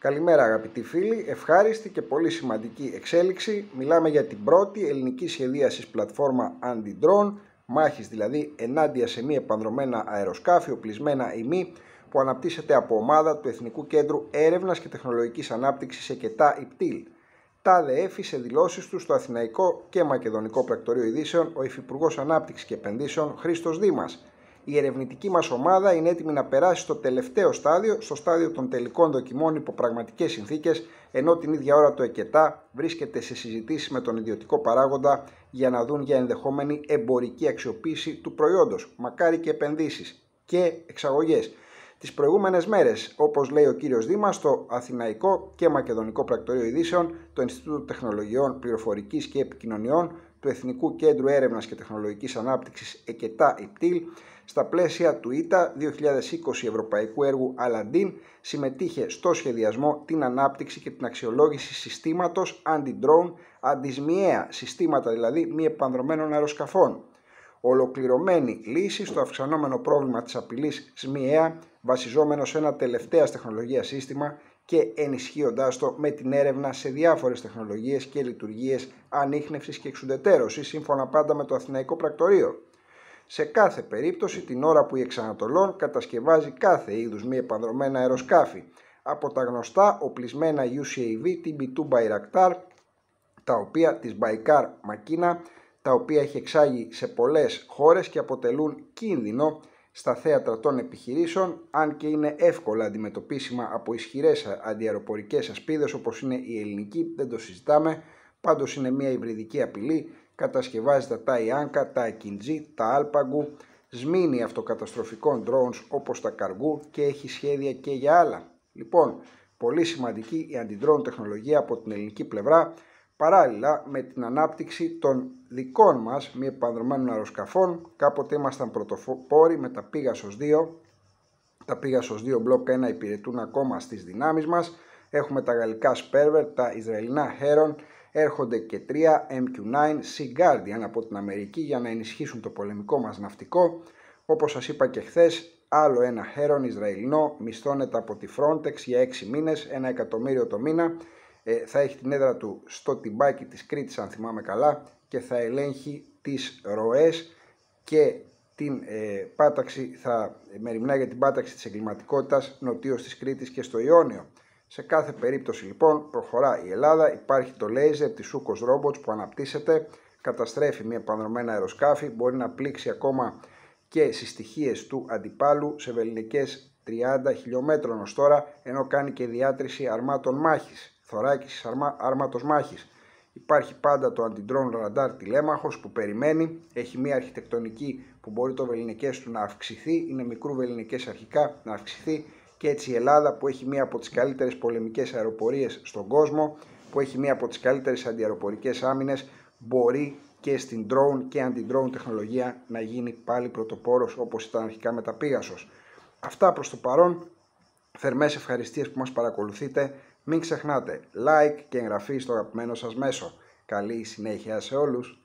Καλημέρα αγαπητοί φίλοι, ευχάριστη και πολύ σημαντική εξέλιξη. Μιλάμε για την πρώτη ελληνική σχεδίασης πλατφόρμα anti-drone, μάχης δηλαδή ενάντια σε μη επανδρομένα αεροσκάφη, οπλισμένα ή μη, που αναπτύσσεται από ομάδα του Εθνικού Κέντρου Έρευνας και Τεχνολογικής Ανάπτυξης ΕΚΕΤΑ ΙΠΤΙΛ. Τάδε έφη σε δηλώσεις του στο Αθηναϊκό και Μακεδονικό Πρακτορείο Ειδήσεων ο Υφυπουργός Ανάπτυξης και Επενδύσεων Χρήστος Δήμας. Η ερευνητική μας ομάδα είναι έτοιμη να περάσει στο τελευταίο στάδιο, στο στάδιο των τελικών δοκιμών υπό πραγματικές συνθήκες, ενώ την ίδια ώρα το ΕΚΕΤΑ βρίσκεται σε συζητήσεις με τον ιδιωτικό παράγοντα για να δουν για ενδεχόμενη εμπορική αξιοποίηση του προϊόντος, μακάρι και επενδύσεις και εξαγωγές. Τις προηγούμενες μέρες, όπως λέει ο κύριος Δήμας, το Αθηναϊκό και Μακεδονικό Πρακτορείο Ειδήσεων, το Ινστιτούτο Τεχνολογιών Πληροφορικής και Επικοινωνιών, του Εθνικού Κέντρου Έρευνας και Τεχνολογικής Ανάπτυξης ΕΚΕΤΑ ΙΠΤΙΛ, στα πλαίσια του ΙΤΑ 2020 Ευρωπαϊκού Έργου Αλαντίν, συμμετείχε στο σχεδιασμό, την ανάπτυξη και την αξιολόγηση συστήματος anti-drone, αντισμιαία συστήματα δηλαδή μη επανδρομένων αεροσκαφών. Ολοκληρωμένη λύση στο αυξανόμενο πρόβλημα της απειλής ΣΜΙΕΑ βασιζόμενο σε ένα τελευταία τεχνολογία σύστημα και ενισχύοντάς το με την έρευνα σε διάφορες τεχνολογίες και λειτουργίες ανείχνευσης και εξουδετέρωσης σύμφωνα πάντα με το Αθηναϊκό Πρακτορείο. Σε κάθε περίπτωση την ώρα που η εξανατολών κατασκευάζει κάθε είδους μη επανδρομένα αεροσκάφη από τα γνωστά οπλισμένα UCAV TB2 Bayraktar τα οποία της Baikar Makina τα οποία έχει εξάγει σε πολλές χώρες και αποτελούν κίνδυνο στα θέατρα των επιχειρήσεων, αν και είναι εύκολα αντιμετωπίσιμα από ισχυρές αντιαεροπορικές ασπίδες όπως είναι η ελληνική, δεν το συζητάμε, πάντως είναι μια υβριδική απειλή, κατασκευάζει τα Ταϊάνκα, τα Ακιντζή, τα Άλπαγκου, σμήνει αυτοκαταστροφικών drones όπως τα Καργκού και έχει σχέδια και για άλλα. Λοιπόν, πολύ σημαντική η αντιδρone τεχνολογία από την ελληνική πλευρά, παράλληλα με την ανάπτυξη των δικών μας μη επανδρομένων αεροσκαφών. Κάποτε ήμασταν πρωτοπόροι με τα Pegasus 2. Τα Pegasus 2 Block 1 υπηρετούν ακόμα στις δυνάμεις μας. Έχουμε τα γαλλικά Sperver, τα Ισραηλινά Heron, έρχονται και τρία MQ-9 Sea Guardian από την Αμερική για να ενισχύσουν το πολεμικό μας ναυτικό. Όπως σας είπα και χθες, άλλο ένα Heron Ισραηλινό μισθώνεται από τη Frontex για 6 μήνες, ένα εκατομμύριο το μήνα ε, θα έχει την έδρα του στο τυμπάκι της Κρήτης αν θυμάμαι καλά και θα ελέγχει τις ροές και την ε, πάταξη, θα μεριμνά για την πάταξη της εγκληματικότητας νοτίως της Κρήτης και στο Ιόνιο. Σε κάθε περίπτωση λοιπόν προχωρά η Ελλάδα, υπάρχει το λέιζερ της Σούκος Robots που αναπτύσσεται, καταστρέφει μια πανδρομένα αεροσκάφη, μπορεί να πλήξει ακόμα και στις του αντιπάλου σε βεληνικές 30 χιλιόμετρων ως τώρα, ενώ κάνει και διάτρηση αρμάτων μάχης θωράκισης αρμα, άρματος μάχης. Υπάρχει πάντα το αντιντρόν ραντάρ τηλέμαχος που περιμένει, έχει μια αρχιτεκτονική που μπορεί το βεληνικές του να αυξηθεί, είναι μικρού βεληνικές αρχικά να αυξηθεί και έτσι η Ελλάδα που έχει μία από τις καλύτερες πολεμικές αεροπορίες στον κόσμο, που έχει μία από τις καλύτερες αντιαεροπορικές άμυνες, μπορεί και στην drone και anti-drone τεχνολογία να γίνει πάλι πρωτοπόρος όπως ήταν αρχικά με τα Pegasus. Αυτά προς το παρόν. Θερμές ευχαριστίες που μας παρακολουθείτε. Μην ξεχνάτε like και εγγραφή στο αγαπημένο σας μέσο. Καλή συνέχεια σε όλους.